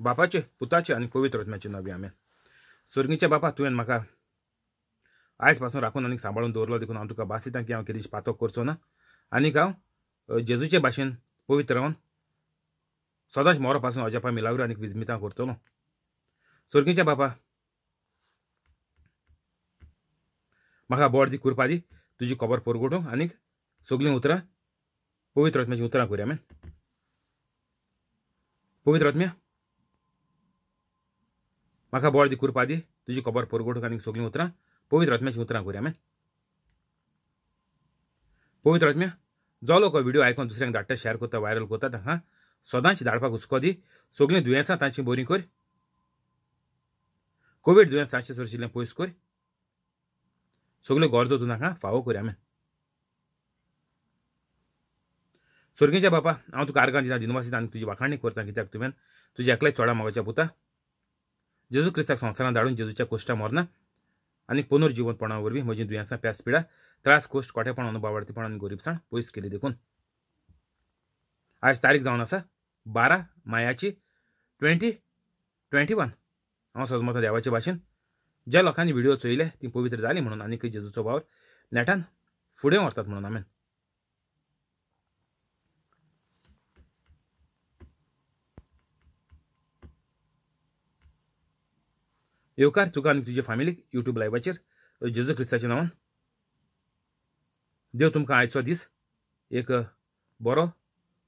बापाचे पुताचे आनी पवित्र आत्म्याचे नावे आमेन स्वर्गीच्या बापा तुवें म्हाका आयजपासून राखून आनीक सांबाळून दवरलो देखून हांव तुका भास दितां की हांव कितें पातो करचो ना आनीक हांव जेजूचे भाशेन पवित्र रावन सदांच मोरो पासून अजापा मिलावरी आनीक विजमितां करतलो स्वर्गीच्या बापा म्हाका बोड दी कुरपा दी तुजी खबर परगोटूंक आनीक सगळीं उतरां पवित्र आत्म्याची उतरां करुया आमेन पवित्र आत्म्या म्हाका बोड दी कुरपा दी तुजी खबर परगोटूंक आनी सगळीं उतरां पवित्र आत्म्याची उतरां करुया आमेन पवित्र आत्म्या जो लोक व्हिडिओ आयकून दुसऱ्यांक धाडटा शेअर करता व्हायरल करता तांकां सदांच धाडपाक हुस्को दी सगळीं दुयेंसां तांची बरी कर। कोवीड दुयेंस तांचे सरशिल्लें पयस कर। सगल्यो गरजो तूं नाका फावो करया आमेन स्वर्गीच्या बापा हांव तुका आर्गां दिता दिनवासी आनी तुजी वाखाणी करता कित्याक तुवें तुज्या एकल्याच चोडा मागाच्या पुता। जेजू क्रिस्ताक संवसारांत धाडून जेजूच्या कोश्टा मरना आनी पुनर्जिवनपणा वरवीं म्हजी दुयेंसां प्यास पिडा त्रास कोश्ट कोटेपण अनुभवार्थीपण आनी गरीबसाण पयस केली देखून. आयज तारीख जावन आसा बारा मायाची ट्वेंटी ट्वेंटी वन. हांव सजमता देवाचे भाशेन ज्या लोकांनी व्हिडिओ चोयले ती पवित्र जाली म्हणून आनीक जेजूचो वावर नेटान फुडें व्हरतात म्हणून आमेन. येवकार तुका आनी तुजे फॅमिलीक युट्यूब लायव्हाचेर जेजू क्रिस्ताच्या नांवान. देव तुमकां आयचो दीस. एक बरो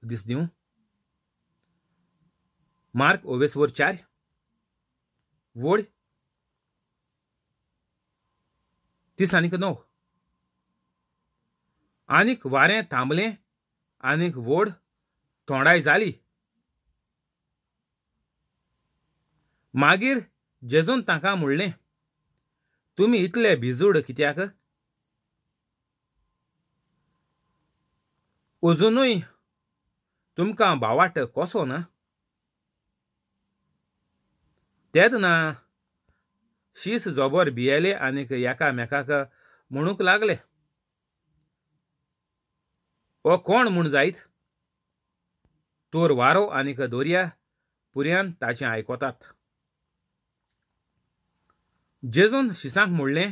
दीस दिवं. मार्क ओवेसवर चार. वड. तीस आनीक णव आनीक वारें थांबलें. आनीक व्हड थोंडाय जाली. मागीर जेजून तांकां म्हणलें तुमी इतले भिजूड कित्याक अजुनूय तुमकां भावाट कसो ना? तेदना शीस जोबर भियेले आनीक एकामेकाक म्हणूंक लागले. हो कोण म्हूण जायत तोर वारो आनीक दोर्या पुर्यान ताचें आयकोतात. जेजून शिसांक म्हणलें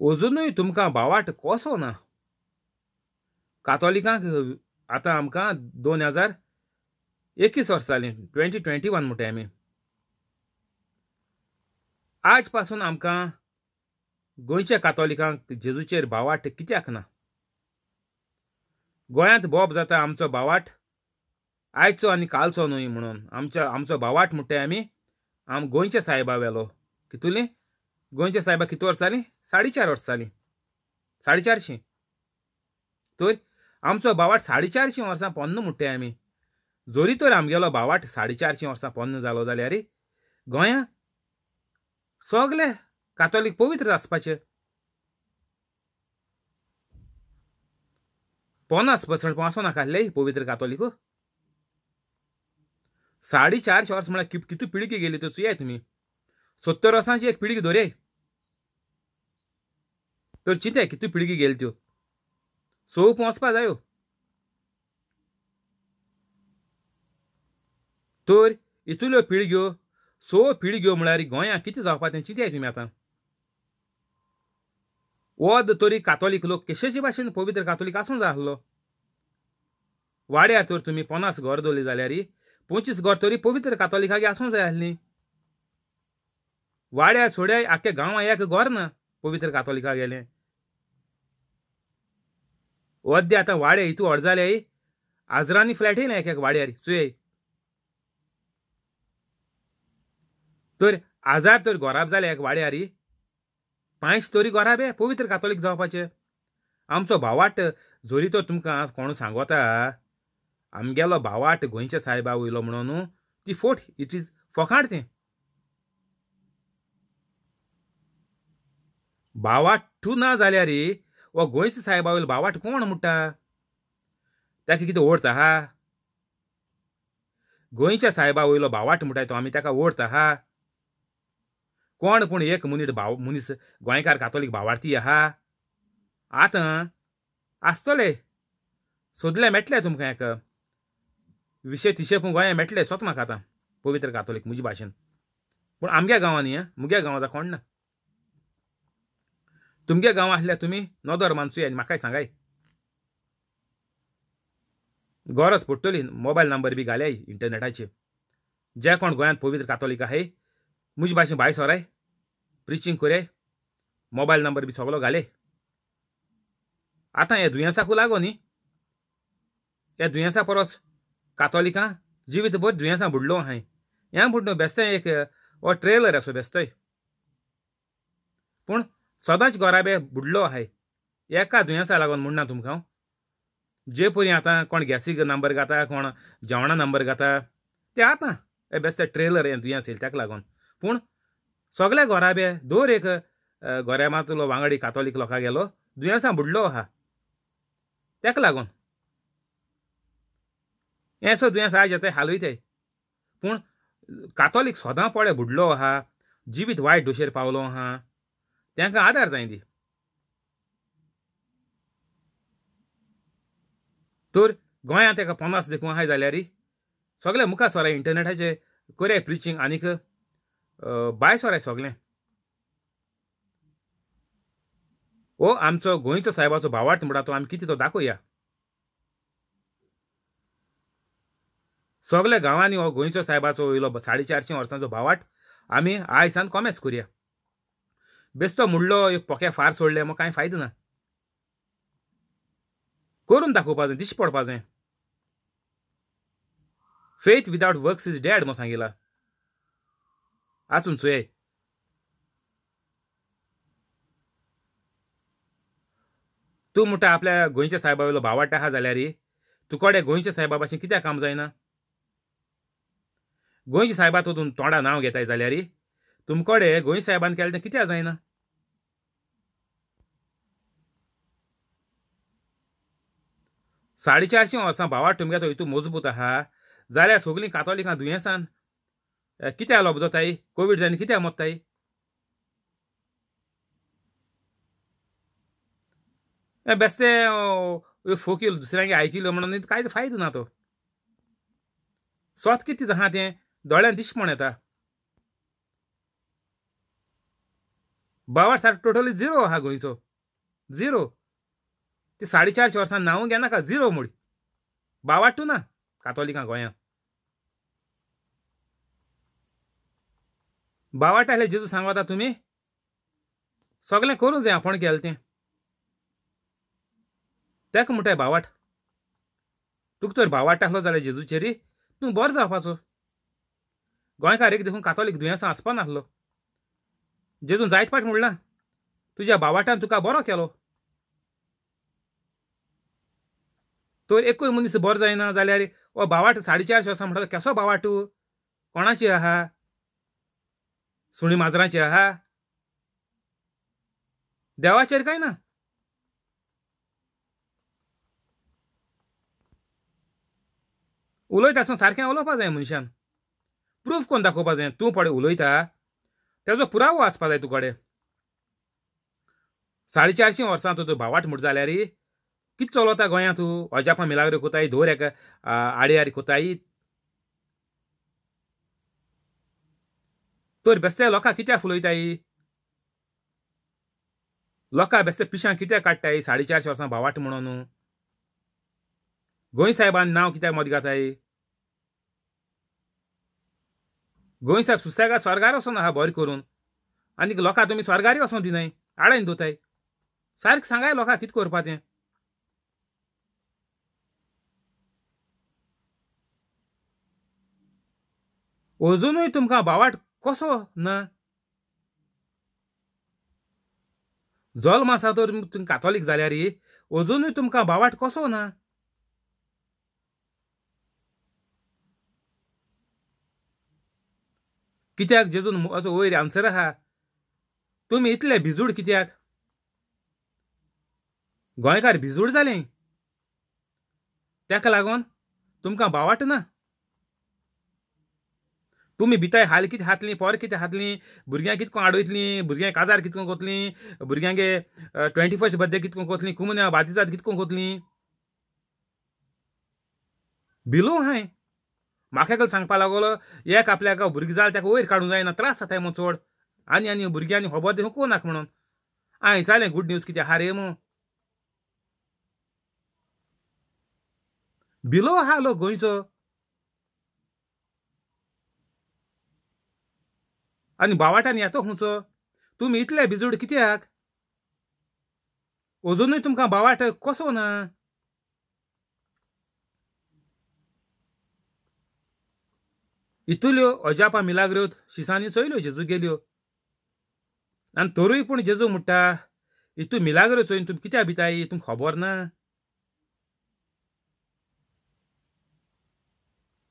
अजुनूय तुमकां भावाट कसो ना कातोलिकांक आतां आमकां दोन हजार एकवीस वर्स जालीं ट्वेंटी ट्वेंटी वन म्हणटाय आमी आज पासून आमकां गोंयच्या कातोलिकांक जेजूचेर भावाट कित्याक ना गोंयांत बोब जाता आमचो भावाट आयचो आनी कालचो न्हय म्हणून आमच्या आमचो भावाट म्हणटाय आमी आम गोंयच्या सायबा वेलो कितुली गोंयच्या सायबा कितू वर्सां जालीं साडे चार वर्सां जालीं साडे चारशीं तर आमचो भावाट साडे चारशीं वर्सां पोन्न म्हणटाय आमी। जोरी तर आमगेलो भावाट साडे चारशीं वर्सां पोन्न जालो जाल्यार गोंयां सगळे कातोलीक पवित्र आसपाचे। पन्नास पर्संट पावसो नाकाहले पवित्र कातोलीक। साडेचारशे चारशे वर्स म्हळ्यार किती पिळगी गेली त्यो चुयाय तुमी सत्तर वर्सांची एक पिळगी दोरे तर चिंता किती पिळगी गेली त्यो. सोप वचपा जायो. तर इतुल्यो पिळग्यो सो पिळग्यो म्हळ्यार गोंयांत कितें जावपा तें चिंत्याय तुमी आतां. वद तरी कातोलीक लोक केशेचे भाशेन पवित्र कातोलीक आसूं जाय आसलो वाड्यार तर तुमी पन्नास घर दवरली जाल्यार पंचवीस घर तरी पवित्र कातोलिकागे आसूं जाय आसली वाड्या सोड्या आख्या गांवां एक घर ना पवित्र कातोलिका गेलें वद्दे आतां वाडे हितू व्हड जाले आजरांनी फ्लॅट येयले एक एक वाड्यार चुये तर आजार तर गोराब जाले एक वाड्यार पांच तरी गोराब हे पवित्र कातोलीक जावपाचे आमचो भावाट जोरी तो तुमकां कोण सांगोता आमगेलो भावाट गोंयच्या सायबा वयलो म्हणून ती फोट इट इज फकाण तें. भावाठू ना जाल्यार वो गोंयच्या सायबा वयलो भावाट कोण म्हणटा ताका कितें ओडता हा? गोंयच्या सायबा वयलो भावाट म्हणटाय तो आमी ताका ओडता हा? कोण पूण एक मुनीट भाव मनीस गोंयकार कातोलीक भावार्थी आहा आतां आसतले सोदले मेळटले तुमकां एक विशय तिशे पूण गोंया मेळटले स्वत म्हाका आतां. पवित्र कातोलीक म्हजे भाशेन पूण आमगे गांवांनी आं मुगे गांवांचा कोण ना? तुमगे गांवां आसल्यार तुमी नदर मानचुया आनी म्हाकाय सांगाय? गरज पडटली मोबायल नंबर बी घाल्याय इंटरनेटाचेर जे कोण गोंयांत पवित्र कातोलीक आहाय म्हजे भाशेन भायर सोराय प्रिचींग कोराय मोबायल नंबर बी सगळो घाले आतां हे दुयेंसाकू लागो न्ही हे दुयेंसा परस कातोलिकां जिवीत भर दुयेंसां बुडलो आहाय हें। बुडलो बेस्तें एक हो ट्रेलर असो बेस्तय पूण सदांच गोराबे बुडलो आहाय एका दुयेंसा लागून म्हणना तुमकां जे परी आतां कोण गॅसीक नंबर घाता कोण जेवणा नंबर घाता ते आतां हे बेस्ते ट्रेलर हें दुयेंस येयलें ताका लागून। पूण सगळे गोराबे दर एक गोऱ्यामातलो वांगडी कातोलीक लोकां गेलो दुयेंसां बुडलो आहा ताका लागून। हें सो दुयेंस आयज येताय हालयताय पूण कातोलीक सोदां पोळे बुडलो आहा जिवीत वायट दोशेर पावलो आहा तांकां आदार जाय दी तर गोंयांत ताका पन्नास देखून आहाय जाल्यार सगळे मुखार सोराय इंटरनेटाचे कोरे प्रिचींग आनीक बाय सोराय सगळें ओ आमचो गोंयचो सायबाचो भावार्थ म्हणटा तो आमी कितें तो दाखोवया सगळ्या गांवांनी हो गोंयचो सायबाचो वयलो साडे चारशीं वर्सांचो भावाट आमी आयसान सावन कॉमेस करया। बेस्तो म्हणलो एक पोके फार सोडले मग कांय फायदो ना। करून दाखोवपा जाय दिश्टी पडपा जाय। Faith without works is dead म्हूण सांगिला। आचून चुये तूं म्हणटा आपल्या गोंयच्या सायबा वयलो भावाट आहा जाल्यार तुकोडे गोंयच्या सायबा भाशेन कित्याक काम जायना? गोंयच्या सायबा तूं तोंडा नांव घेताय जाल्यार? तुमकोडे गोंय सायबान केलें तें कित्याक जायना साडे चारशीं वर्सां भावाट तुमगे तो हितू मजबूत आहा. जाल्यार सगळीं कातोलिकां दुयेंसान? कित्याक लोबजोताय कोवीड जायन कित्याक मोत्ताय बेस्ते फोकील दुसऱ्यांगे आयकिल्लो म्हणून कांयच फायदो ना तो. स्वत कितें आहा तें? दोळ्यान दिश्टपण येता बावाट सारको टोटली झिरो आहा गोंयचो झिरो. ती साडे चारशे वर्सां नांव घेनाका झिरो म्हूण बावाटू ना कातोलिकां गोंयांत बावाट आसले जेजू सांगता तुमी सगळें करूं जाय आपण केलें तें. तेका म्हणटाय भावाट तुका तर भावाट आसलो जाल्यार जेजूचेरी. तूं बरो जावपाचो. गोंयकार एक देखून कातोलीक दुयेंसां आसपा नासलो? जेजून जायत पाट म्हणलां तुज्या भावाटान तुका बरो केलो. तर एकूय मनीस बरो जायना जाल्यार हो बावाट साडे चारशे वर्सां म्हणटा केसो बावाटू कोणाची आहा? सुणी माजरांची आहा? देवाचेर काय ना? उलयता आसतना सारकें उलोवपा जाय मनशान प्रूफ कोण दाखोवपा जाय तूं पडे उलयता. तेजो पुरावो आसपा जाय तुकडे साडे चारशीं वर्सां तूं भावाट म्हूण जाल्यार कित चलोता गोंयांत तूं? अजापा मिलाग्री कोताय धोर एका आडयारी आडी कोताय तर बेस्ते लोकां कित्याक फुलयताय लोकां बेस्ते पिशां कित्याक काडटाय साडे चारशीं वर्सां भावाट म्हणून. गोंय साहेबान नांव कित्याक मत गोंयसाहेब गोंय सुसेगाद स्वर्गार वचोन आहा बरें करून. आनी लोकां तुमी स्वर्गारी वचोन दिनाय आडायन दोताय सारकें सांगाय लोकांक कितें करपा तें अजुनूय तुमकां भावाट कसो ना? जल्म आसा तर तुमी कातोलीक जाल्यार अजुनूय तुमकां भावाट कसो ना? कित्याक जेजून असो वयर आन्सर आहा? तुमी इतले भिजूड कित्याक? गोंयकार भिजूड जाले. ताका लागून तुमकां भावाट ना. तुमी भिताय हाल कितें हातलीं पोर कितें हातलीं भुरग्यांक कितको आडयतलीं भुरग्यांक काजार कितको कोतलीं भुरग्यांगे ट्वेंटी फस्ट बर्थडे कितको कोतलीं कुमन्या बादिजात कितको कोतलीं? भिलो हाय. म्हाका एकलो सांगपा लागलो एक आपल्याक भुरगीं जाल ताका वयर काडूंक जायना त्रास जाताय मग चड. आनी आनी भुरग्यांनी खबर दिवंक नाका म्हणून? हांवें चालें गूड न्यूज कितें आहा रे मग बिलो आहा लोक गोंयचो. आनी बावाटान येतो खुंचो तुमी इतले बिजूड कित्याक? अजुनूय तुमकां बावाट कसो ना? इतल्यो अजापा मिलाग्र्यो शिसांनी चोयल्यो जेजू गेल्यो आनी तरूय पूण जेजू म्हणटा इतू मिलाग्र्यो चोयन तुमी कित्याक भिताय तुमकां खबर ना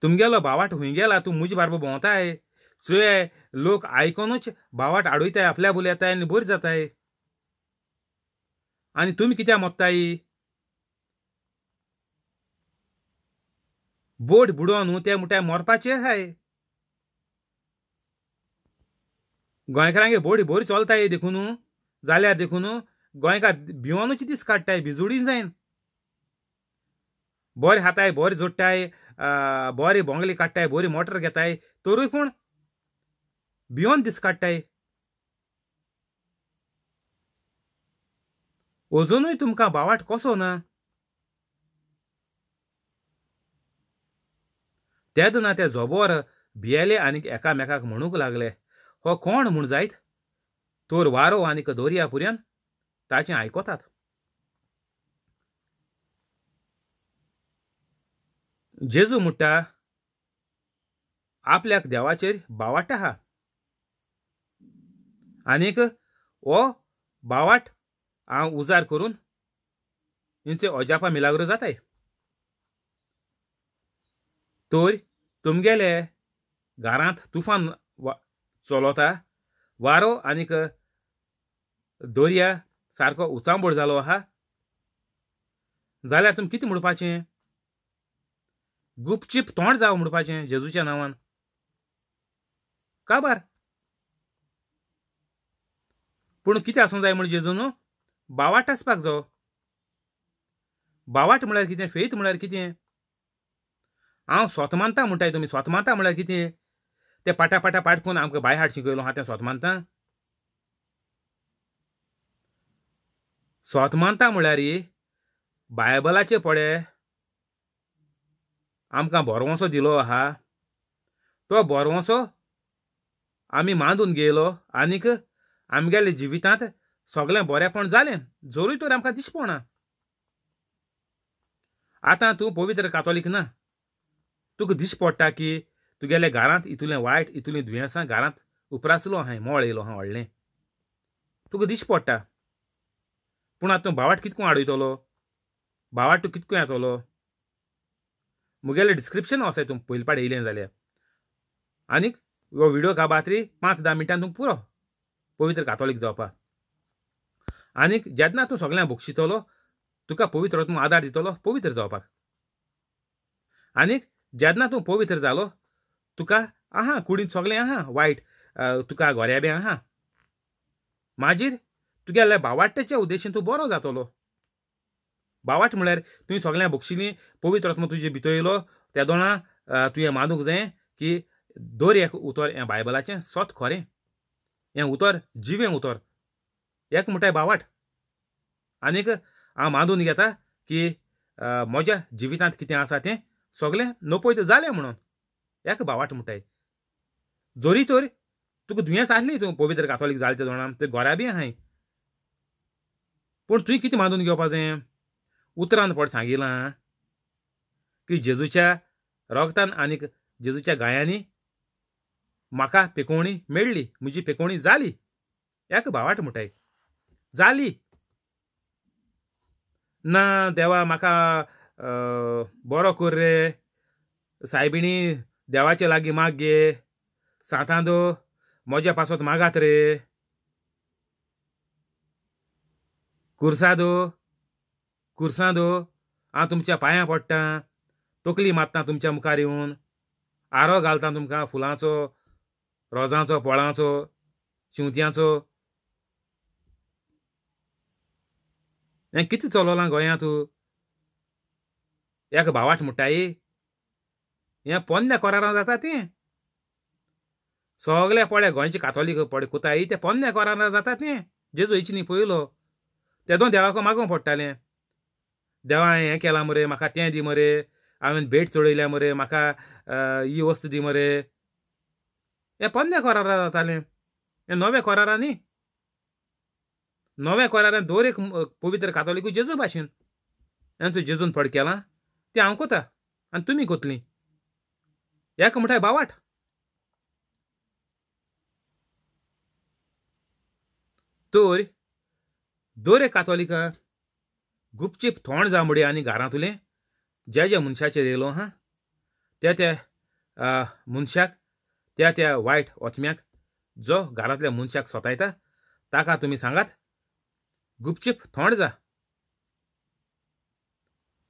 तुमगेलो भावाट हुंय गेला तूं म्हजे बारबो भोंवताय चोय लोक आयकोनूच भावाट आडयताय आपल्या बोल आनी बरी जाताय आनी तुमी कित्याक मोत्ताय बोट बुडोवन ते म्हणटा मोरपाचें आहाय गोंयकारांगे बोडी बरी चलताय देखून जाल्यार देखून गोंयकार भिवनूच दीस काडटाय भिजुडी जायन. बरें खाताय बरे जोडटाय बरे बोंगले काडटाय बरी मोटर घेताय. तरूय पूण भियोन दीस काडटाय. अजुनूय तुमकां भावाट कसो ना? तेद ना ते झोबोर भियेले आनीक एकामेकाक म्हणूंक लागले. हो कोण म्हूण जायत तोर वारो आनीक दोर्या पुर्यान ताचें आयकोतात. जेजू म्हणटा आपल्याक देवाचेर बावाट आहा. आनीक हो बावाट हांव उजार करून हिंचे अजापा मिलाग्रो जाताय. तर तुमगेले घरांत तुफान चलोता वारो आनीक दोर्या सारको उचांबोड जालो आहा. जाल्यार तुमी कितें म्हणपाचें गुपचीप तोंड जावं म्हणपाचें जेजूच्या नांवान. काबार पूण कितें आसूंक जाय म्हण जेजून? बावाट आसपाक जावो. बावाट म्हळ्यार कितें फेत म्हळ्यार कितें? हांव स्वत मानता म्हणटाय तुमी स्वत मानता म्हळ्यार कितें? ते पाटा पाठ पाटकून आमकां बाय हाड शिकयलो हा तें स्वत मानता. स्वत मानता म्हळ्यार बायबलाचे पळे आमकां बोरवोसो दिलो आहा. तो बोरवोसो आमी मांदून गेलो आनीक आमगेले जिवितांत सगळें बरेंपण जालें. जोरूय तर आमकां दिसपणा आतां तूं पवित्र कातोलीक ना. तुका दिश्ट पडटा की तुगेल्या घरांत इतुलें वायट इतुलीं दुयेंसां घरांत उपरासलो हांवें मोळ येयलो हांव व्हडलें तुका दिश्ट पडटा पूण आतां तूं भावाट कितको आडयतलो भावाट तूं कितको येतलो? मुगेलें डिस्क्रिप्शन वसाय तूं पयलीं पाड येयलें जाल्यार. आनीक हो व्हिडियो काबात्री पांच धा मिनटान तुमकां पुरो. पवित्र कातोलीक जावपाक आनीक जेन्ना तूं सगळ्यांक भोगशितलो तुका पवित्र आत्मो आदार दितलो पवित्र जावपाक. आनीक जेन्ना तूं पवित्र जालो तुका आहा कुडीन सगळें आहा वायट तुका घोऱ्या बी आहा. मागीर तुगेल्या भावाट्याच्या उद्देशीन तूं बरो जातलो. बावाट म्हळ्यार तुवें सगळ्यांक बक्षिली पवित्र आत्मो तुजे भितर येयलो त्या दोणा तुवें मानूंक जाय की दर एक उतर हें बायबलाचें सोत खरें. हें उतर जिवें उतर. एक म्हणटाय बावाट. आनीक हांव मानून घेता की म्हज्या जिवितांत कितें आसा तें सगळें नपयत जालें म्हणून. एक बावाट म्हणटाय जोरी तर तुका दुयेंस आसली तूं पवित्र कातोलीक जालें ते जाणां ते घोऱ्या बी आहाय पूण तुवें कितें मानून घेवपा जाय? उतरान पड सांगिलां. की जेजूच्या रोगतान आनीक जेजूच्या गायांनी म्हाका पेकोवणी मेळ्ळी म्हजी पेकोवणी जाली. एक भावाट म्हणटाय जाली. ना देवा म्हाका बरो कर रे. सायबिणी देवाचे लागीं माग गे सांतांदो म्हज्या पासत मागात रे. कुर्सादो कुर्सादो हांव तुमच्या पांयां पडटा तकली मारता तुमच्या मुखार येवन आरो घालता तुमकां फुलांचो रोजांचो फळांचो शिंवत्यांचो. हें कितें चलोलां गोंयांत एक भावाट म्हणटाय हें पोन्ने कोरारां जाता तीं सगळे पडे गोंयचे कातोलीक पडे कुताई ते पोन्ने कोरारां जाता तीं जेजू न्ही पयलो। तेदो देवाक मागूंक पडटालें देवा हें केलां मरे म्हाका तें दी मरे हांवें भेट चडयल्या मरे म्हाका ही वस्त दी मरे। हें पोन्ने कोरारां जातालें। हें नवे कोरारां न्ही नव्या कोरारान दर एक पवित्र कातोलिकू जेजू भाशेन हेंचो जेजून फड केलां तें? हांव कोता आनी तुमी कोतलीं? हेका म्हणटाय बावाट. तर दर एक गुपचीप थोंड जांबडी आनी घरांतलें ज्या ज्या मनशाचेर येयलो हा? त्या त्या मनशाक त्या त्या वायट ओतम्याक जो घरांतल्या मनशाक सोतायता ताका तुमी सांगात गुपचीप थोंड जा.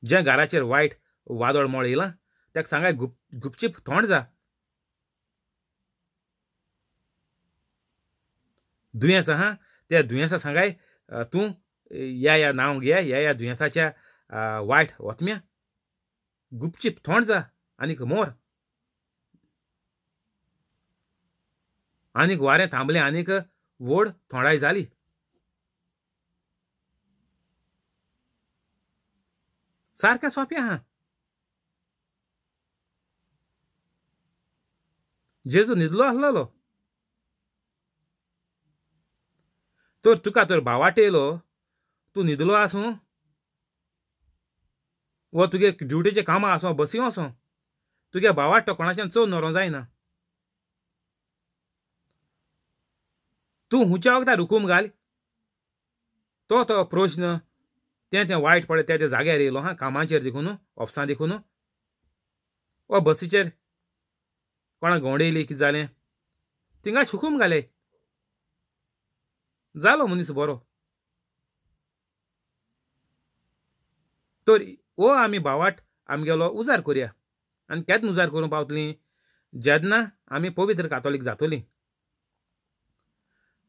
ज्या घराचेर वायट वादळ मोळ येयलां त्याक सांगाय गुप गुपचीप थोंड जा. दुयेंस आहा त्या दुयेंसा सांगाय तूं या या नांव घे या ह्या दुयेंसाच्या वायट वतम्या. गुपचीप थोंड जा आनीक मोर. आनीक वारें थांबलें आनीक व्हड थोंडाय जाली. सारकें सोंपें आहा जेजू न्हिदलो आसलोलो. तर तुका तर भावाट येयलो. तूं न्हिदलो आसूं? वो तुगे ड्युटीचें कामां आसूं बसी वचों तुगे भावा तो कोणाच्यान चड नरो जायना. तूं हुंच्या वखदार रुकूम घाल. तो तो प्रश्न तें तें वायट पडलें त्या त्या जाग्यार येयलो हा कामाचेर देखून ऑफिसां देखून. वा बसीचेर कोणाक गोंडयली कितें जालें? तिंगा हुकूम घाले. जालो मनीस बरो. तर हो आमी भावाट आमगेलो उजार करया. आनी केन्ना उजार करूंक पावतलीं? जेन्ना आमी पवित्र कातोलीक जातलीं.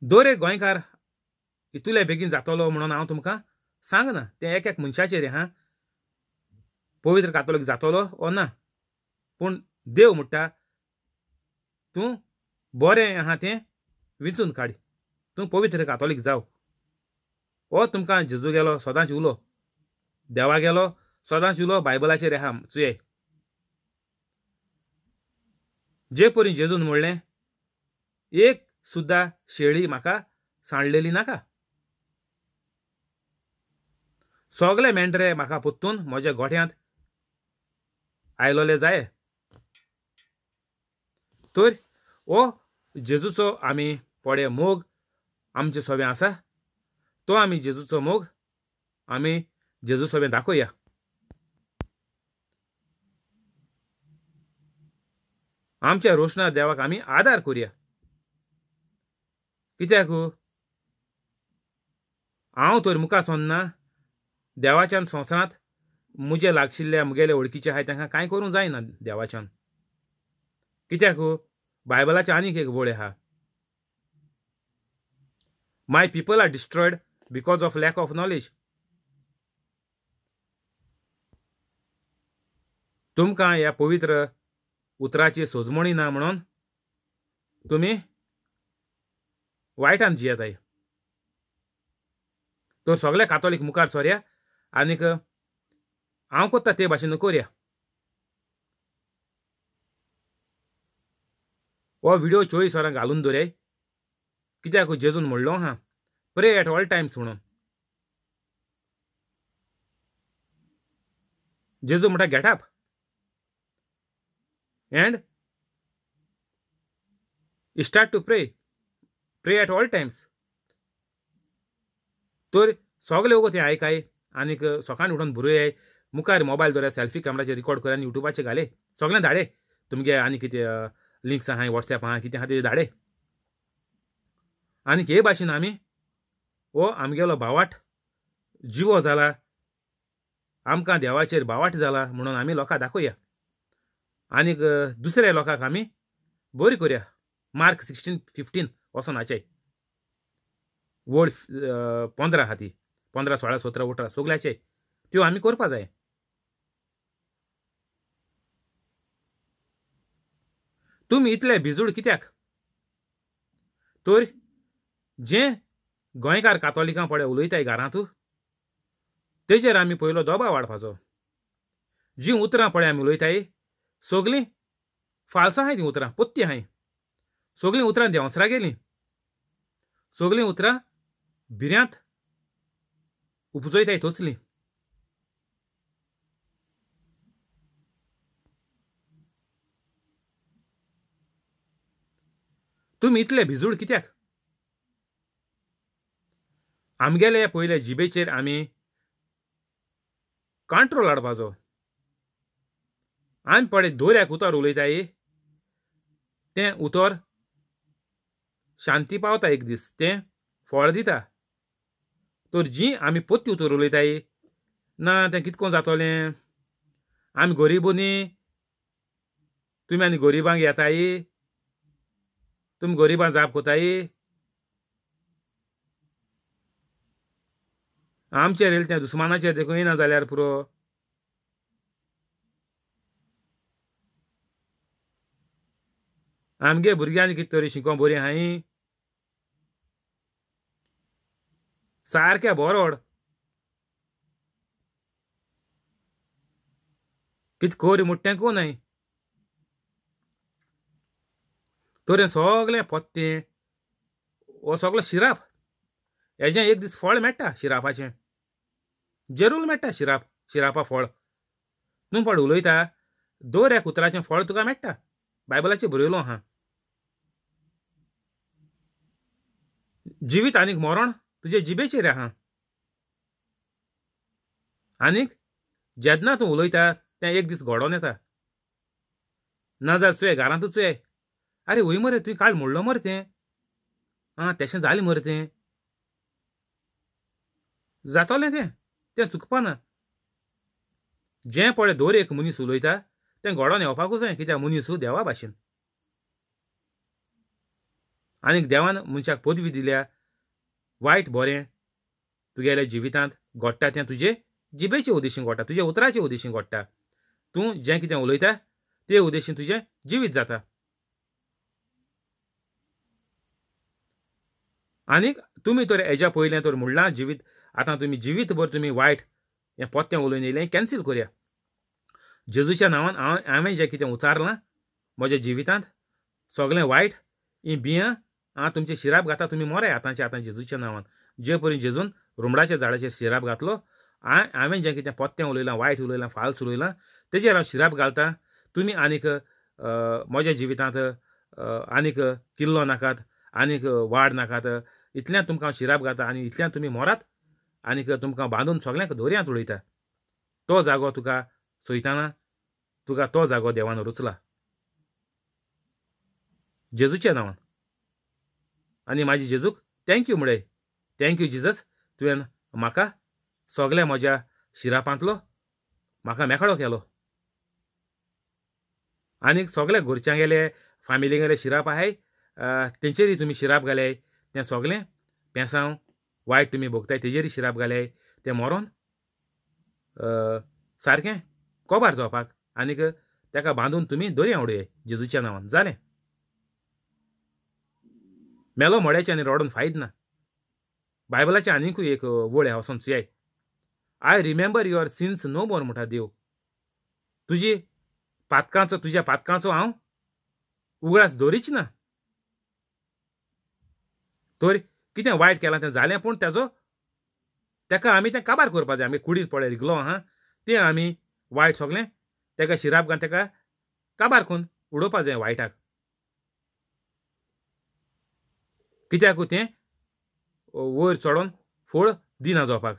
दर एक गोंयकार इतुले बेगीन जातलो म्हणून हांव तुमकां सांगना. तें एक एक मनशाचेर हां. पवित्र कातोलीक जातलो ओ ना. पूण देव म्हणटा तूं बरें आहा तें विचून काड तूं पवित्र कातोलीक जाव. हो तुमकां जेजू गेलो सदांच उलो. देवा गेलो सदांच उलो बायबलाचेर आहा चुये. जे परी जेजून म्हणलें एक सुद्दां शेळी म्हाका सांडलेली नाका. सगळे मेंढरे म्हाका पोत्तून म्हज्या गोठ्यांत आयलोले जाय. तर ओ जेजूचो आमी पडे मोग आमचे सोबे आसा? तो आमी जेजूचो मोग आमी जेजू सोबे दाखोवया. आमच्या रोशना देवाक आमी आदार करुया. कित्याक हांव तर मुखार सोन्ना देवाच्यान संवसारांत म्हजे लागशिल्ल्या मुगेले वळखीचे आहाय तांकां कांय करूंक जायना देवाच्यान. कित्याक बायबलाचे आनीक एक वळ हा. My people are destroyed because of lack of knowledge तुमकां ह्या पवित्र उतराची सोजमणी ना म्हणून तुमी वायटान जियेताय तर सगळे कातोलीक मुखार सोरया आनीक हांव कोत्ता ते भाशेन कोरया हो व्हिडिओ चोवीस वरां घालून दवराय कित्याक जेजून म्हणलो हा। प्रे एट ऑल टायम्स म्हणून जेजू म्हणटा get up and start to pray pray at all Times तर सगळे ओगो तें आयकाय आनीक सकाळीं उठून बरोय मुखार मोबायल दवरया सेल्फी कॅमेराचेर रिकॉर्ड कर आनी युट्यूबाचेर घाले सगळें धाडे। तुमगे आनी कितें लिंक्स आहाय वॉट्सॅप आहा कितें आहा ते धाडे आनीक हे भाशेन आमी हो आमगेलो भावाट जिवो जाला आमकां देवाचेर भावाट जाला म्हणून आमी लोकांक दाखोवया. आनीक दुसऱ्या लोकांक आमी बरी करया. मार्क सिक्स्टीन फिफ्टीन वचोन हाचे वड पंदरा हाती. पंदरा सोळा सतरा अठरा सगल्याचे. त्यो आमी करपा जाय. तुमी इतले भिजूड कित्याक? तर जे गोंयकार कातोलिकां पळय उलयताय घरांत तेजेर आमी पयलो दबाव वाडपाचो जीं उतरां पळय आमी उलयताय सगलीं फाल्सां आहाय तीं उतरां पोत्ती आहाय सगलीं उतरां देंवसरा गेलीं. सगलीं उतरां भिऱ्यांत उपजयताय तोचलीं. तुमी इतले भिजूड कित्याक? आमगेले पयले जिबेचेर आमी कंट्रोल हाडपाचो. आमी पडे दोऱ्याक उतर उलयताय. तें उतर शांती पावता एक दीस. तें फळ दिता. तर जी आमी पोत्ती उतर उलयताय. ना तें कितको जातोलें? आमी गरीबुनी तुमी आनी गरिबांक येताय. तुम गरिबां जाप कोताय आमचेर येयलें तें दुस्मानाचेर देखून येना जाल्यार पुरो। आमगे भुरग्यांनी कितें तरी शिकोवं बरी आहाय सारकें बरोड कितें कोर मुट्टें कोनाय तर सगळे पोत्तें हो सगळो शिराप हेजें एक दीस फळ मेळटा शिरापाचें जरूर मेळटा शिराप शिरापा फळ। तूं पण उलयता दर ह्या कुत्राचें फळ तुका मेळटा बायबलाचेर बरयलो आहा जिवीत आनीक मरण तुजे जिबेचेर आहा आनीक जेदना तूं उलयता तें एक दीस घडोवन येता। नाजाल्यार चुये घरांतूच चुये आरे वय मरे तुवें काल म्हणलो मरे तें? आं तेशें जालें मरे तें. जातोलें तें तें चुकपाना. जें पळय दोर एक मनीस उलयता तें घडोवन येवपाकूच जाय कित्याक मनीस देवा भाशेन. आनीक देवान मनशाक पदवी दिल्या वायट बरें तुगेल्या जिवितांत घडटा तें तुजे जिबेचे उद्देशीन घडटा तुज्या उतराचे उद्देशीन घडटा तूं जें कितें उलयता ते उद्देशीन तुजें जिवीत जाता. आनीक तुमी तर हेज्या पयलें तर म्हणलां जिवीत आतां तुमी जिवीतभर तुमी वायट हें पोत्तें उलोवन येयलें कॅन्सील करया. जेजूच्या नांवान हांव हांवें जें कितें उचारलां म्हज्या जिवितांत सगळें वायट हीं बियां हांव तुमचे शिराप घाता तुमी मोरे आतांचे आतां जेजूच्या नांवान. जे परी जेजून रुमडाच्या झाडाचेर शिराप घातलो हांवें जें कितें पोत्तें उलयलां वायट उलयलां फाल्स उलयलां तेजेर हांव शिराप घालतां तुमी आनीक म्हज्या जिवितांत आनीक किल्लो नाकात आनीक वाड नाकात इतल्यान तुमकां हांव शिराप घाता आनी इतल्यान तुमी मोरात आनीक तुमकां बांदून सगळ्यांक दोरयांत उडयता. तो जागो तुका सोयताना तुका तो जागो देवान रुचला जेजूच्या नांवान. आनी म्हाजी जेजूक थँक्यू म्हणय थँक्यू जिजस तुवें म्हाका सगल्या म्हज्या शिरापांतलो म्हाका मेकळो केलो. आनीक सगळे घरच्यांगेले गेले गेले शिराप आहाय तेंचेरय तुमी शिराप घालाय तें सगलें पेंसांव वायट तुमी भोगताय तेजेरूय शिराप घालाय तें मरोन सारकें कोबार जावपाक आनीक ताका बांदून तुमी दर्या उडये जेजूच्या नांवान. जालें? मेलो मोड्याचे आनी रडून फायद ना. बायबलाचें आनीकूय एक वळ हांव समजुयाय I remember your sins no more म्हणटा देव. तुजी पातकांचो तुज्या पातकांचो हांव उगडास दवरीच ना. तर कितें वायट केलां तें जालें पूण तेजो ताका आमी तें काबार करपा जाय आमी कुडीर पळय रिगलो आहा तें आमी वायट सगलें ताका शिराप घालून ताका काबार करून उडोवपा जाय वायटाक कित्याक तें? वयर चडोन फळ दिना जावपाक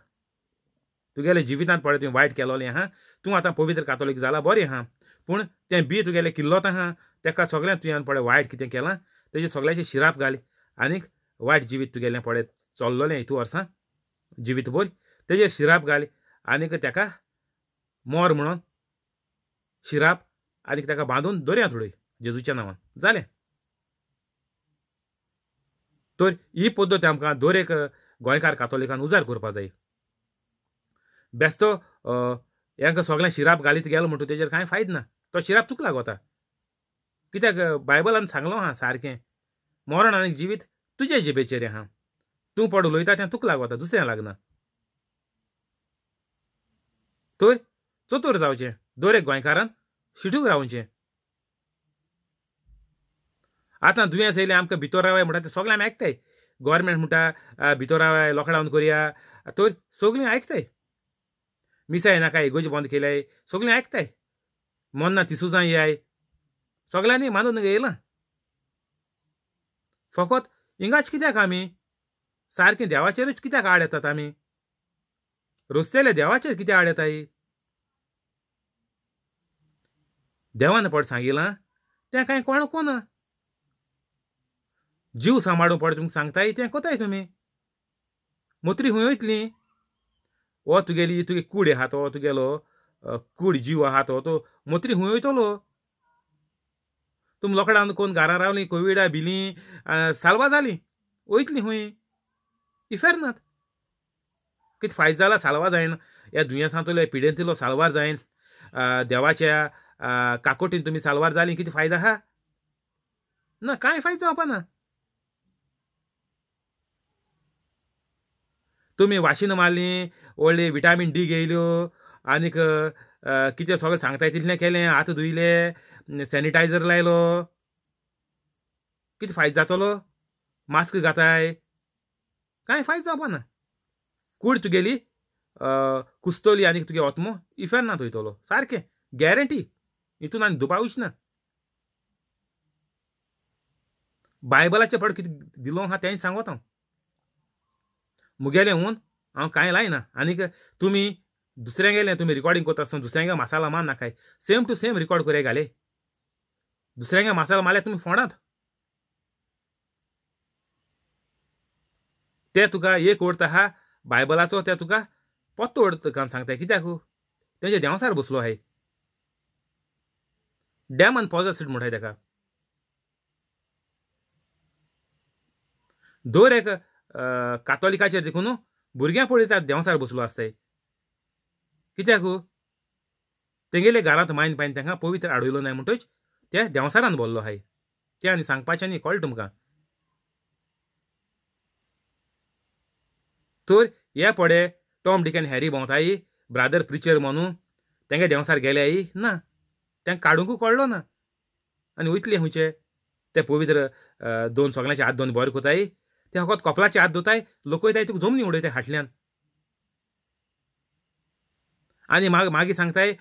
तुगेले जिवितांत पळय तुवें वायट केलोलें आहा तूं आतां पवित्र कातोलीक जाला बरें आहा पूण तें बी तुगेलें किल्लोत आहा तेका सगळें तुवें पळय वायट कितें केलां? तेजें सगळ्याचें शिराप घाल. आनीक वायट जिवीत तुगेलें पडे चल्लोलें हितू वर्सां जिवीत भर तेजेर शिराप घाल आनीक तेका मोर म्हणून शिराप आनीक ताका बांदून दर्यांत उडय जेजूच्या नांवान. जालें तर ही पद्दत आमकां दर एक गोंयकार कातोलिकान उजार करपा जाय बेस्तो हांकां सगळें शिराप घालीत गेलो म्हणटू तेजेर कांय फायद ना? तो शिराप तुका लागोता. कित्याक बायबलान सांगलो आहा सारकें. मरण आनी जिवीत तुजे जिबेचेर आहा तूं पड उलयता तें तुका लागता दुसऱ्या लागना तर चतूर जावचें दर एक गोंयकारान शिटूक रावचें आतां दुयेंस येयलें आमकां भितर रावय म्हणटा तें सगळें आमी आयकताय गोवोरमेंट म्हणटा भितर रावय लॉकडावन करया. तर सगळीं आयकताय मिसाय नाका बंद केल्याय. सगळीं आयकताय मोन्ना तिसुजां सगळ्यांनी मानून हिंगाच कित्याक आमी? सारकें देवाचेरच कित्याक आड येतात आमी? रुस्तेले देवाचेर कित्याक आड येताय? देवान पड सांगिलां तें कांय कोण कोना जीव सांबाळूं पड तुमकां सांगताय तें कोताय तुमी? मुत्री खूंय वयतली? वो तुगेली तुगे कूड आहा तो तुगेलो कूड जीव आहा तो तो मुत्री खूंय वयतलो? तुम लोकडावन कोण घरा रावलीं कोविडा भिलीं साल्वा जालीं वयतलीं खूंय इफेर नात कितें फायद जाला साल्वा जायन ह्या दुयेंसांतलो पिडेंतलो साल्वार जायन देवाच्या काकोटीन तुमी साल्वार जाली कितें फायदो आहा ना कांय फायद जावपा ना तुमी वाशीन मारली व्हडली विटामीन डी घेयल्यो आनीक कितें सगळें सांगताय तितलें केलें हात धुयले सॅनिटायझर लायलो. कितें फायद जातलो? मास्क घाताय. कांय फायद जावपा ना कूड तुगेली कुस्तोली आनी तुगे ओतमो इफेर ना थंयतलो सारकें गॅरंटी हितून आनी दुबावूच ना. बायबलाचे पड कितें दिलो आहा तेंय सांगोत हांव मुगेलें हून हांव कांय लायना आनीक तुमी दुसऱ्यांगेलें तुमी रिकॉर्डींग करता आसतना दुसऱ्यांगे मसाला मान नाकाय सेम टू सेम रिकॉर्ड करे घाले. दुसऱ्यांगे मसाला मारल्या तुमी फोंडात. ते तुका एक ओढत आहा बायबलाचो ते तुका पत्तो अर्थ सांगता कित्याक हो? तेंचे देंवसार बसलो आहाय डॅमन पॉझिट म्हणटाय ताका. दर एक कातोलिकाचेर देखून हो, भुरग्यां पळयतात देंवसार बसलो आसताय. कित्याक हो? तेंगेले घरांत मायन पायन तांकां पवित्र आडयलो नाय म्हणटच ते देंवसारान बोल्लो हाय तें आनी सांगपाचें न्ही कळ्ळें तुमकां। तर हे पडे टॉम डिकॅन हॅरी भोंवताय ब्रादर प्रिचर म्हणून तेंगे देंवसार गेले ना? तें काडूंकू कळ्ळो ना? आनी वयतले खंयचे ते पवित्र दोन सगळ्यांचे हात दोन बरें कोताय ते फकत कपलाचे हात धुताय लोक वयताय तुका जमनी उडयताय फाटल्यान आनी माग मागीर सांगताय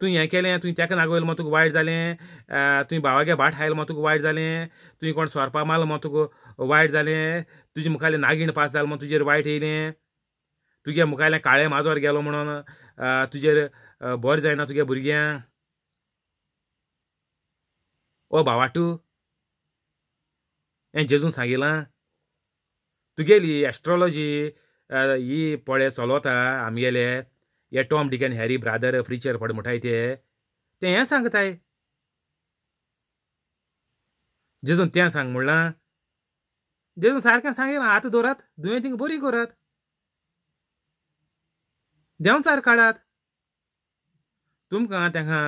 तुवें हें केलें तुवें तेका नागयलो मात तुका वायट जालें तुवें भावागे भाट हायलो मात तुका वायट जालें तुवें कोण सोरपा मारलो मात तुका वायट जालें तुजे मुखारलें नागीण पास जालो मग तुजेर वायट येयलें तुगे मुखारलें काळें माजोर गेलो म्हणून तुजेर बरें जायना तुगे भुरग्यांक. ओ भावाटू हें जेजून सांगिलां तुगेली एस्ट्रोलॉजी ही पळय चलोता आमगेले. हे Tom Dick and Harry brother preacher पड म्हणटाय ते तें हें सांगताय जेजून तें सांग म्हणलां जेजून सारकें सांगिलां आतां दवरात दुयेंतींक बरी करात. देंवचार काडात तुमकां तेंका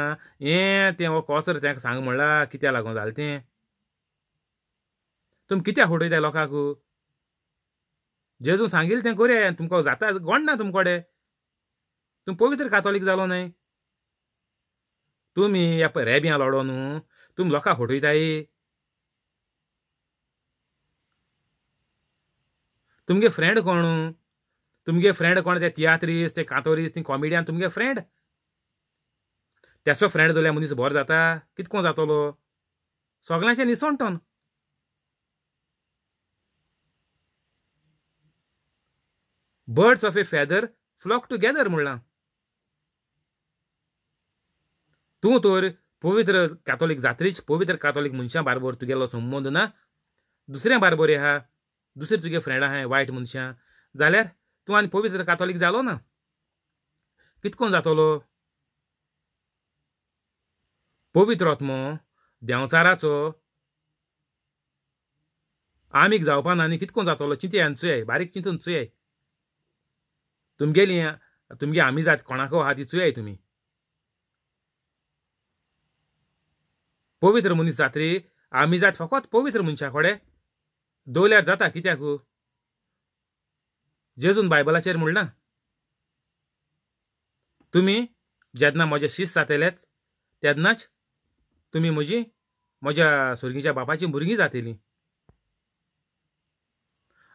हें तें हो कॉसर तेका सांग म्हणलां कित्या लागून जालें तें तुमी कित्याक फटयताय लोकांक? जेजून सांगिल्लें तें करया तुमकां जाता गोड ना तुमचे पवित्र कातोलीक जालो न्हय तुमी ह्या रेब्यां लडो न्हू? तुमी लोकां फटयताय तुमगे फ्रेंड कोण तुमगे फ्रेंड कोण ते तियात्रीस ते कांतोरीस ती कॉमेडियन तुमगे फ्रेंड तेसो फ्रेंड जाल्यार मनीस बरो जाता? कितको जातलो? सगळ्यांचें निसणटन birds of a feather flock together म्हणलां तूं तर पवित्र कातोलीक जात्रेच पवित्र कातोलीक मनशां बारबर तुगेलो संबंद ना दुसऱ्या बारबर आहा दुसरे तुगे फ्रेंड आहा वायट मनशां जाल्यार तूं आनी पवित्र कातोलीक जालो ना कितको जातलो पवित्र आत्मो देंवचाराचो आमीक जावपा ना आनी कितको जातलो चिंतयान चुये बारीक चिंतून चुयाय तुमगेली तुमगे आमी जात कोणाको आहा ती चुयाय तुमी पवित्र मनीस जात्री आमी जात फकत पवित्र मनशा कडेन दवल्यार जाता कित्याक? जेजून बायबलाचेर म्हणना तुमी जेन्ना म्हजे शिस्त जातलेत तेन्नाच तुमी म्हजी म्हज्या सुरगीच्या बापाची भुरगीं जातलीं.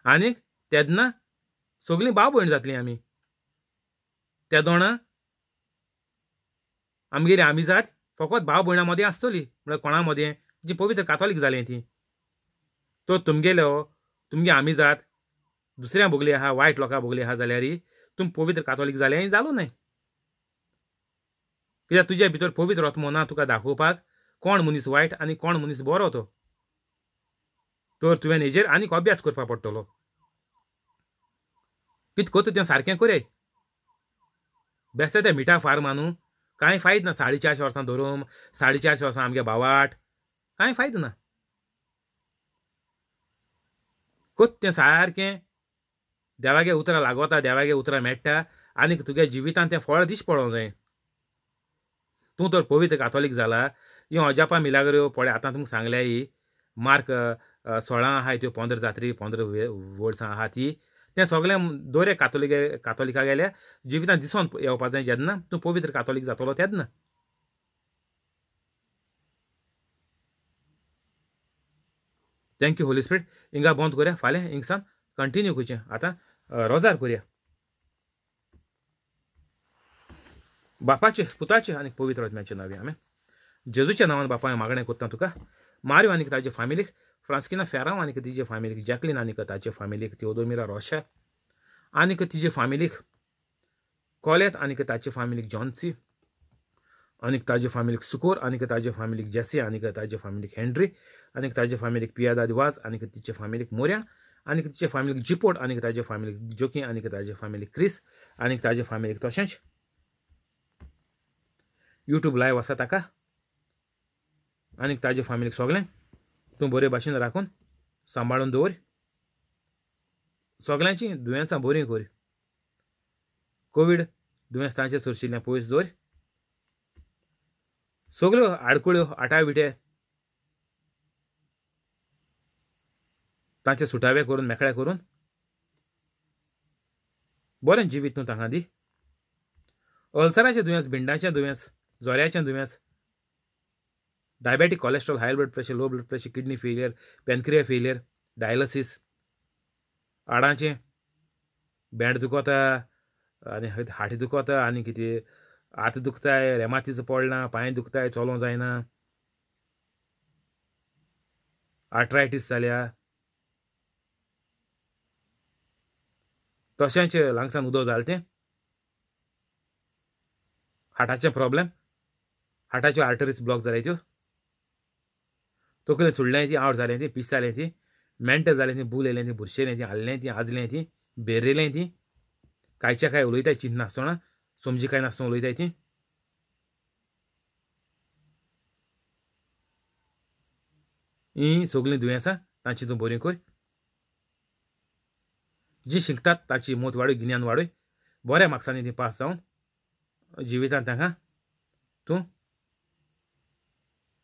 आनीक तेन्ना सगळीं भाव भयण जातलीं आमी. त्या दोणा आमगेली आमी जात फकत भाव भयणां मदीं आसतली म्हळ्यार कोणा मदीं जी पवित्र कातोलीक जालें ती. तो तुमगेलो तुमगे आमी जात दुसऱ्या भोगली आहा वायट लोकां भोगली आहा जाल्यारय तुम पवित्र कातोलीक जालें जालो न्हय कित्याक तुज्या भितर पवित्र आत्मो ना तुका दाखोवपाक कोण मनीस वायट आनी कोण मनीस बरो तो. तर तुवें हेजेर आनीक अभ्यास करपाक पडटलो. कितें कोता तें सारकें कोरय बेस्ते तें मिठा फार्मा न्हू कांय फायद ना साडे चारशे वर्सां धरून साडे चारशे वर्सां आमगे भावाट. कांय फायद ना. कोत तें सारकें देवागे उतरां लागवता देवागे उतरां मेळटा आनीक तुगे जिवितांत तें फळ दीस पडोंक जाय. तूं तर पवित्र कातोलीक जाला. ह्यो अजापा मिलाग्र्यो पळय आतां तुमकां सांगल्या ही मार्क सोळा आहाय त्यो पंदरा जात्री पंदरा वर्सां आहा ती. तें सगळें दोरे कातोलीक कातोलिका गेल्या. जिवितांत दिसोन येवपा जाय जेन्ना तूं पवित्र कातोलीक जातलो तेन्ना थँक्यू होली स्पिरीट हिंगा बंद करया फाल्यां हिंगसान कंटिन्यू करचें आतां रोजार करया. बापाचे पुताचे आनी पवित्र आत्म्याचे नावे. आमी जेजूच्या नांवान बापाय मागणें कोत्ता तुका. मारयो आनी ताजे फामिलीक फ्रांस्किना फेरांव आनीक तिजे फामिलीक जॅकलीन आनीक ताचे फामिलीक तेओदोमिरा रोशा आनीक तिजे फामिलीक कोलेत आनीक ताचे फामिलीक जॉन्सी आनीक ताजे फामिलीक सुकोर आनीक ताजे फामिलीक जेसी आनीक ताजे फामिलीक हेंड्री आनीक ताजे फामिलीक पियादा दिवाज आनीक तिचे फामिलीक मोऱ्या आनीक तिचे फामिलीक जिपोट आनीक ताजे फामिलीक जोकी आनीक ताजे फामिलीक क्रिस आनीक ताजे फामिलीक तशेंच युट्यूब लायव्ह आसा ताका आनीक ताजे फामिलीक सगळें तूं बरे भाशेन राखून सांबाळून दवर सगळ्यांची दुयेंसां बरी कर कोवीड दुयेंस तांचे पयस दवर सगल्यो आडकुळ्यो आटाविटे तांचे सुटावे करून मेकळे करून बरें जिवीत तूं तांकां दी. अल्सराचें दुयेंस भिंडाचें दुयेंस जोऱ्याचें दुयेंस diabetic cholesterol high blood pressure low blood pressure kidney failure pancreas failure dialysis आडांचें बेंड दुखोता आनी हाटी दुखोता आनी कितें हात दुखताय रेमातीच पडलां पांय दुखताय चलोवं जायना. आर्ट्रायटीस जाल्या तशेंच लांगसान उदक जालें तें हाटाचें प्रॉब्लेम हाटाच्यो आर्टरीज ब्लॉक जाल्याय त्यो. तकलें सुडलें ती आवट जालें ती पीस जालें ती मेंटल जालें ती बूल येलें ती बुरशेलें ती हाडलें ती आजलें ती बेरेलें ती कांयच्या कांय उलयताय चिंत नासतना समजी कांय नासतना उलयताय ती. ही सगळीं दुयेंसां तांची तूं बरी कर. जी शिकतात ताची मोत वाडय गिन्यान वाडय बऱ्या मार्क्सांनी ती पास जावन जिवितांत तांकां तूं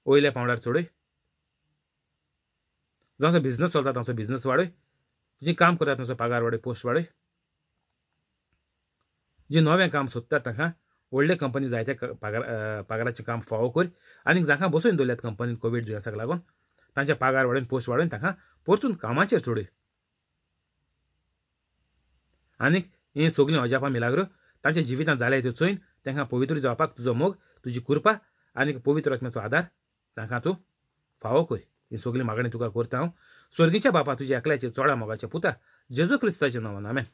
वयल्या पांवड्यार चडय. जसो बिझनस चलता तसो बिझनस वाडय जी काम करतात तसो पगार वाडय पोस्ट वाडय जी नवें काम सोदतात तांकां व्हडले कंपनी जायते पगार पगाराचें काम फावो कर आनी जाका बसून दवरल्यात कंपनीन कोवीड दुयेंसाक लागून. तांचे पगार वाडोवन पोस्ट वाडोवन तांकां परतून कामाचेर सोडय आनीक ही सगळीं अजापां मिलाग्रो तांच्या जिवितांत जाल्या त्यो चोयन तांकां पवित्र जावपाक तुजो मोग तुजी कृपा आनी पवित्र आत्म्याचो आदार तांकां तूं फावो कर. 이 소글이 마가니 두가 고르타오 소르기차 바파 투지 아클라치 조라 마가차 부타. 예수 그리스도의 나와 아멘.